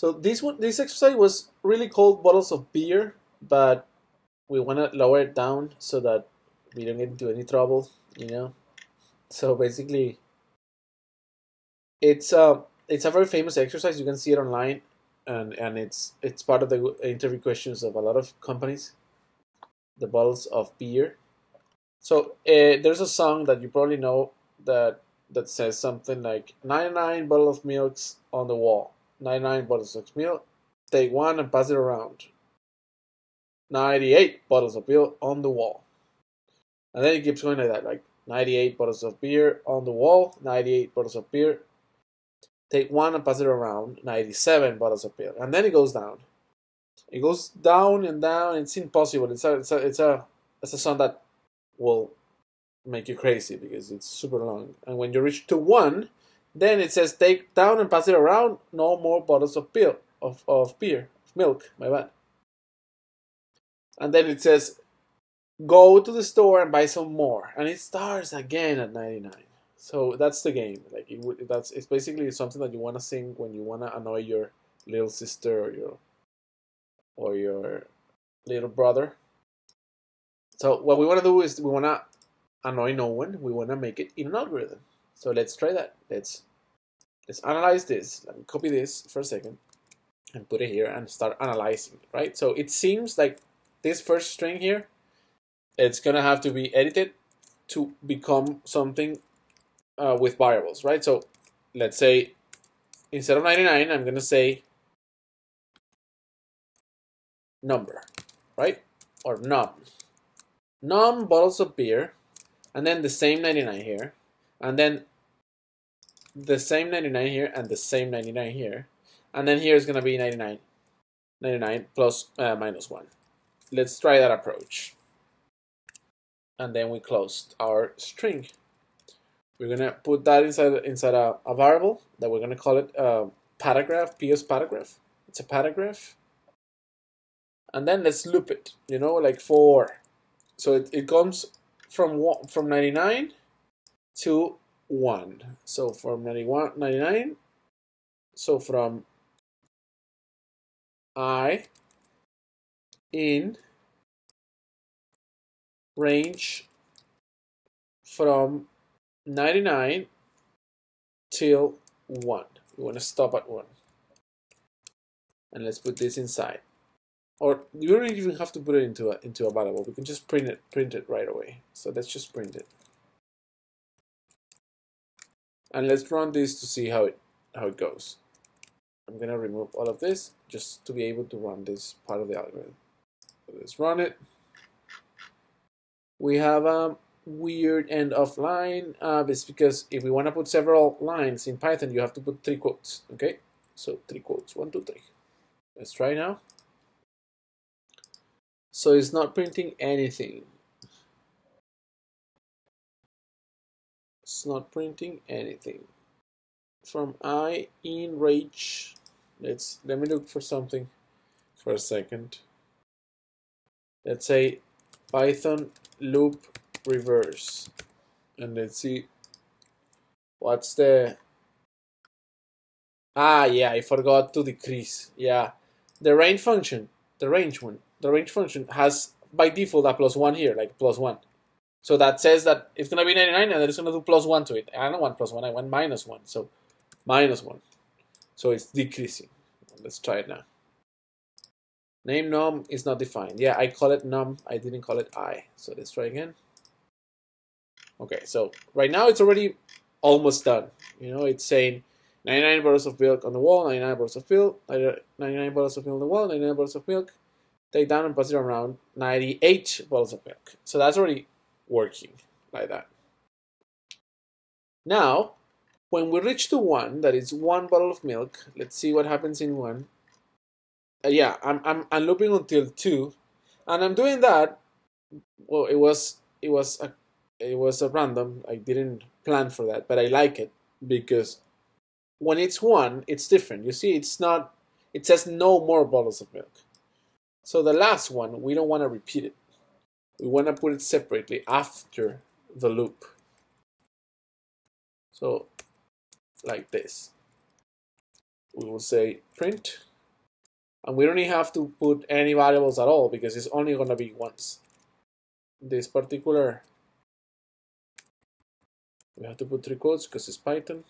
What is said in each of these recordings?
So this one, this exercise was really called bottles of beer, but we want to lower it down so that we don't get into any trouble, you know. So basically, it's a it's a very famous exercise. You can see it online, and and it's it's part of the interview questions of a lot of companies. The bottles of beer. So uh, there's a song that you probably know that that says something like 99 bottles of milks on the wall 99 bottles of milk. Take one and pass it around. 98 bottles of beer on the wall. And then it keeps going like that like 98 bottles of beer on the wall 98 bottles of beer. Take one and pass it around 97 bottles of beer. And then it goes down. It goes down and down. It's impossible. It's a it's a it's a, it's a song that will make you crazy because it's super long. And when you reach to one, then it says take down and pass it around. No more bottles of beer, of, of beer, milk. My bad. And then it says go to the store and buy some more, and it starts again at ninety nine. So that's the game. Like it, that's it's basically something that you want to sing when you want to annoy your little sister or your or your little brother. So what we want to do is we want to annoy no one. We want to make it in an algorithm. So let's try that. Let's let's analyze this. Let me copy this for a second and put it here and start analyzing right? So it seems like this first string here, it's gonna have to be edited to become something uh, with variables, right? So let's say instead of 99, I'm gonna say number, right? Or num. Num bottles of beer and then the same 99 here, and then the same 99 here, and the same 99 here, and then here is going to be 99, 99 plus, uh, minus 1. Let's try that approach. And then we closed our string. We're going to put that inside, inside a, a variable that we're going to call it uh, paragraph, PS paragraph. It's a paragraph. And then let's loop it, you know, like for. So it, it comes from from 99 to 1. So from 91, 99, so from I in range from 99 till 1. We want to stop at 1. And let's put this inside or you don't even have to put it into a into a variable. We can just print it print it right away. So let's just print it. And let's run this to see how it how it goes. I'm gonna remove all of this just to be able to run this part of the algorithm. So let's run it. We have a weird end of line. Uh, it's because if we want to put several lines in Python, you have to put three quotes. Okay, so three quotes. One, two, three. Let's try now. So it's not printing anything. It's not printing anything. From I in range. Let's let me look for something for a second. Let's say Python loop reverse. And let's see what's the Ah yeah, I forgot to decrease. Yeah. The range function, the range one the range function has by default a plus one here, like plus one. So that says that it's gonna be 99 and then it's gonna do plus one to it. I don't want plus one, I want minus one. So minus one. So it's decreasing. Let's try it now. Name num is not defined. Yeah, I call it num. I didn't call it i. So let's try again. Okay, so right now it's already almost done. You know, it's saying 99 bottles of milk on the wall, 99 bottles of milk, 99 bottles of milk on the wall, 99 bottles of milk, take down and pass it around 98 bottles of milk. So that's already working like that. Now, when we reach to one, that is one bottle of milk, let's see what happens in one. Uh, yeah, I'm, I'm, I'm looping until two, and I'm doing that. Well, it was it was a it was a random. I didn't plan for that, but I like it because when it's one, it's different. You see, it's not. It says no more bottles of milk. So the last one, we don't want to repeat it. We want to put it separately after the loop. So like this. We will say print And we don't even have to put any variables at all because it's only going to be once. This particular, we have to put three quotes because it's Python.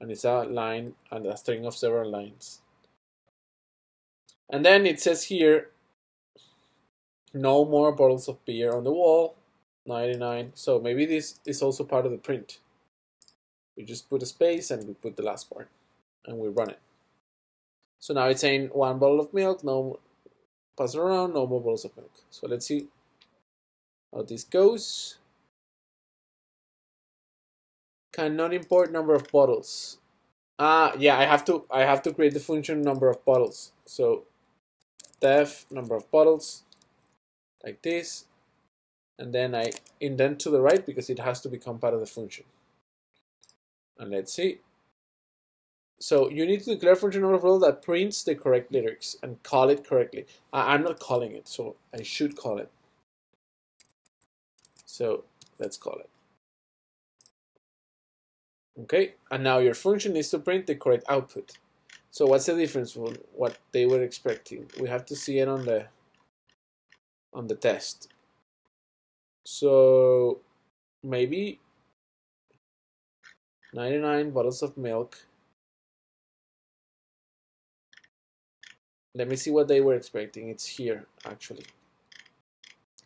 And it's a line and a string of several lines. And then it says here, no more bottles of beer on the wall, 99. So maybe this is also part of the print. We just put a space and we put the last part and we run it. So now it's saying one bottle of milk, no pass it around, no more bottles of milk. So let's see how this goes. Cannot import number of bottles. Ah, yeah, I have to I have to create the function number of bottles. So def number of bottles like this and then I indent to the right because it has to become part of the function. And let's see. So you need to declare function overflow that prints the correct lyrics and call it correctly. I, I'm not calling it, so I should call it. So let's call it. Okay, and now your function needs to print the correct output. So what's the difference from what they were expecting? We have to see it on the on the test. So maybe 99 bottles of milk. Let me see what they were expecting. It's here, actually.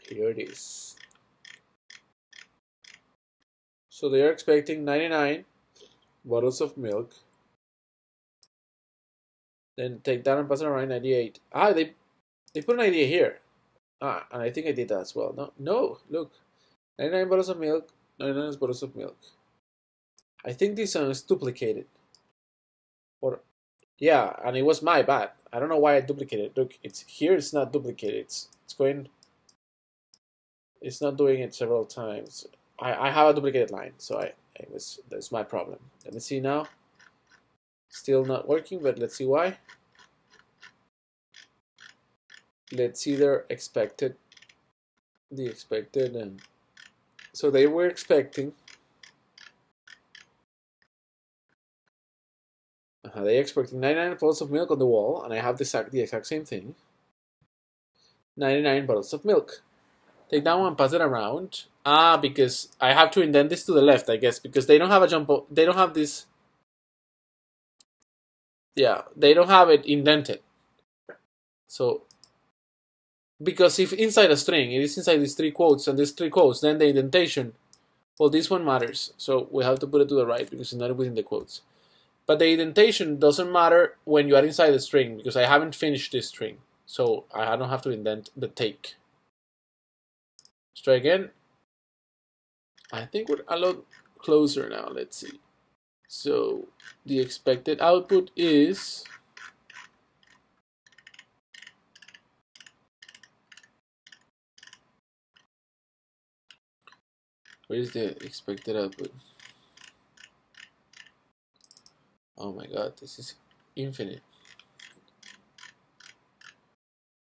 Here it is. So they are expecting 99 bottles of milk. Then take that and pass it around 98. Ah, they they put an idea here. Ah, and I think I did that as well. No, no, look. 99 bottles of milk, 99 bottles of milk. I think this one is duplicated. Or, yeah, and it was my bad. I don't know why I duplicated. Look, it's here. It's not duplicated. It's it's going. It's not doing it several times. I I have a duplicated line, so I it was that's my problem. Let me see now. Still not working, but let's see why let's see their expected the expected and so they were expecting uh, they expecting 99 bottles of milk on the wall and I have the exact, the exact same thing. 99 bottles of milk. Take that one pass it around. Ah because I have to indent this to the left I guess because they don't have a jump they don't have this yeah they don't have it indented. So because if inside a string it is inside these three quotes and these three quotes then the indentation well this one matters. So we have to put it to the right because it's not within the quotes. But the indentation doesn't matter when you are inside the string because I haven't finished this string. So I don't have to indent the take. Let's try again. I think we're a lot closer now. Let's see. So the expected output is Where is the expected output? Oh my god, this is infinite.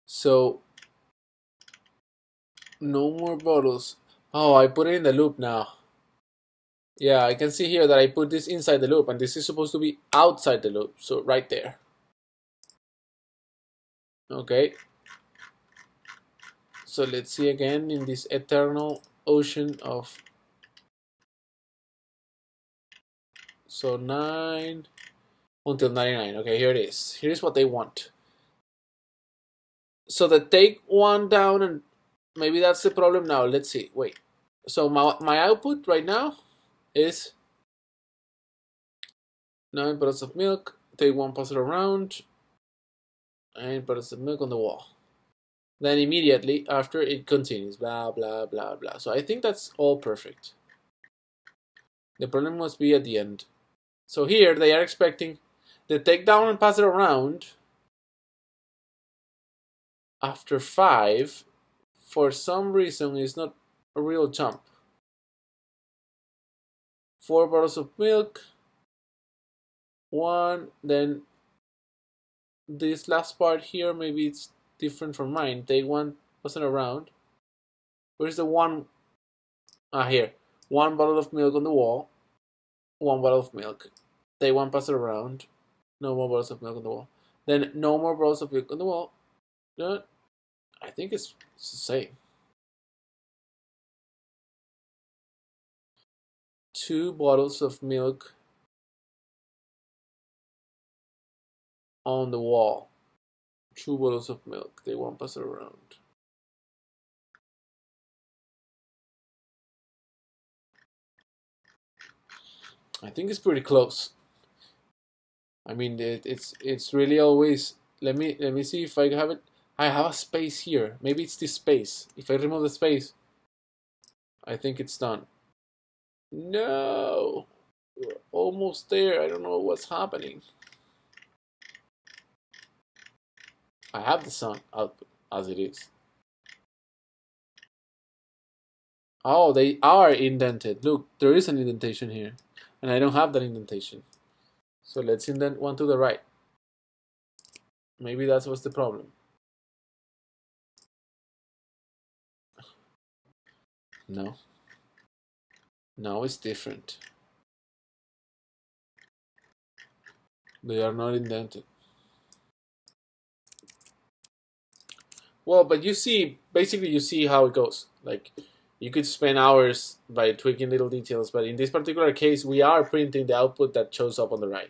So, no more bottles. Oh, I put it in the loop now. Yeah, I can see here that I put this inside the loop and this is supposed to be outside the loop. So right there. Okay. So let's see again in this eternal ocean of so 9 until 99 okay here it is. Here's what they want. So the take one down and maybe that's the problem now. Let's see. Wait. So my, my output right now is 9 bottles of milk. Take one it around and bottles of milk on the wall then immediately after it continues blah blah blah blah. So I think that's all perfect. The problem must be at the end. So here they are expecting the takedown and pass it around after 5 for some reason is not a real jump. 4 bottles of milk 1 then this last part here maybe it's different from mine. Take one wasn't around. Where's the one? Ah, here. One bottle of milk on the wall. One bottle of milk. Take one, pass it around. No more bottles of milk on the wall. Then no more bottles of milk on the wall. No, I think it's, it's the same. Two bottles of milk on the wall. Two bottles of milk. They won't pass it around. I think it's pretty close. I mean, it, it's it's really always. Let me let me see if I have it. I have a space here. Maybe it's this space. If I remove the space, I think it's done. No, We're almost there. I don't know what's happening. I have the sun output as it is. Oh, they are indented. Look, there is an indentation here. And I don't have that indentation. So let's indent one to the right. Maybe that's what's the problem. No. Now it's different. They are not indented. Well, but you see, basically you see how it goes. Like, you could spend hours by tweaking little details, but in this particular case, we are printing the output that shows up on the right.